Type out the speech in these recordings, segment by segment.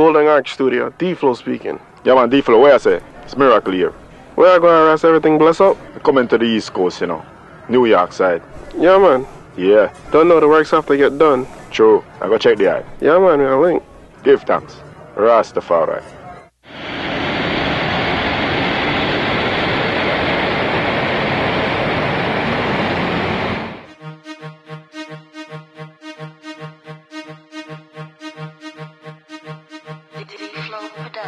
Golden Ark Studio, D-Flow speaking. Yeah, man, D-Flow, where I say? It's Myhrakle here. Where I go harass everything bless up? Coming to the East Coast, you know. New York side. Yeah, man. Yeah. Don't know the works have to get done. True. I go check the eye. Yeah, man, we'll link. Give thanks. Rastafari.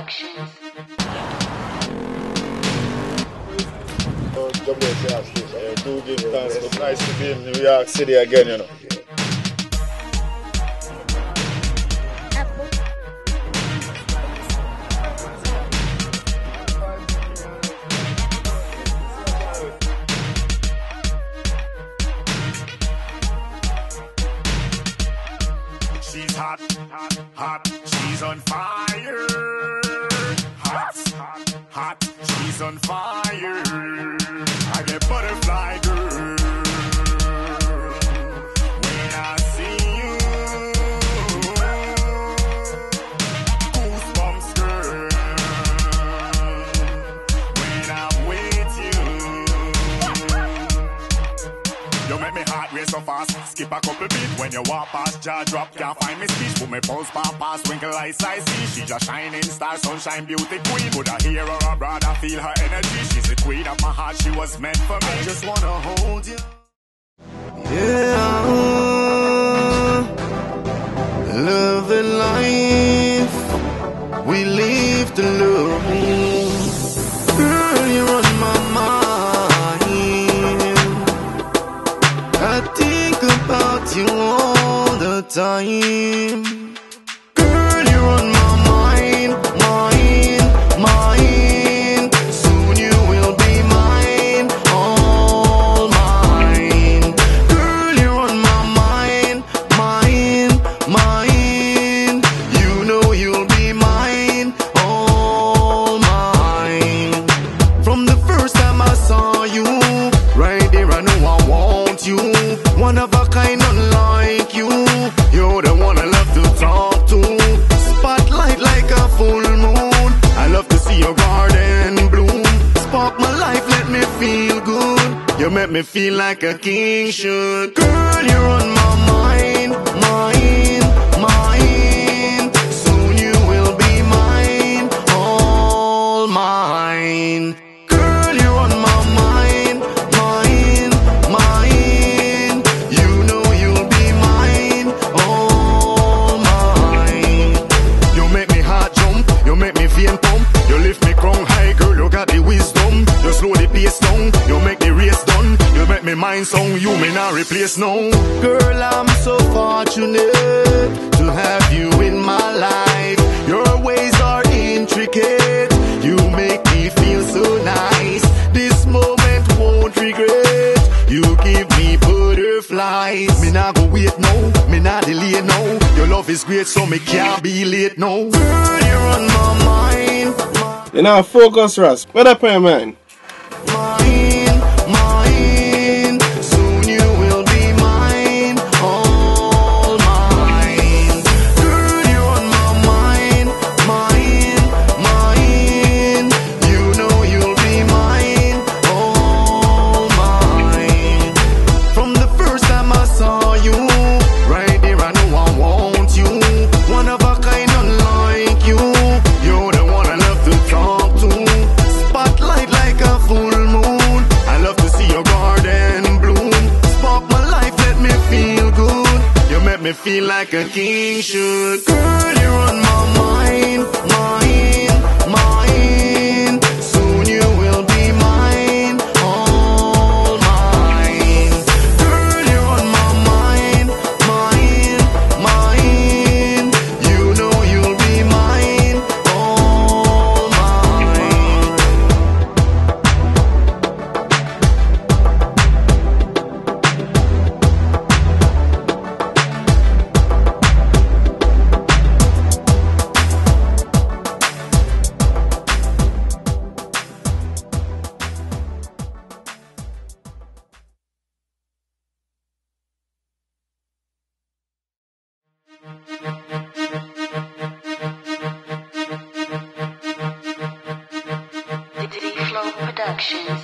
Productions. To be in New York City again, you know. She's hot, hot, hot. She's on fire. Hot, hot, hot. She's on fire. I get butterfly girl you. Make me heart race so fast. Skip a couple beat when you walk past. Jaw drop, can't find me speech. Put me pulse past past. Twinkle eyes I see. She just shining star, sunshine, beauty queen. Would I hear her or brother feel her energy? She's the queen of my heart. She was meant for me. I just wanna hold you. Yeah, love and life. We live to love. I think about you all the time. Me feel like a king should. Girl, you're on my mind, You make song, you may not replace no. Girl, I'm so fortunate to have you in my life. Your ways are intricate, you make me feel so nice. This moment won't regret. You give me butterflies. Me not go wait no, me not delay no. Your love is great, so me can't be late no. Girl, you're on my mind, You know, focus, Russ. What up, here, man? mind, Me feel like a king should. Girl, you're on my mind, mind, mind. Flow Productions.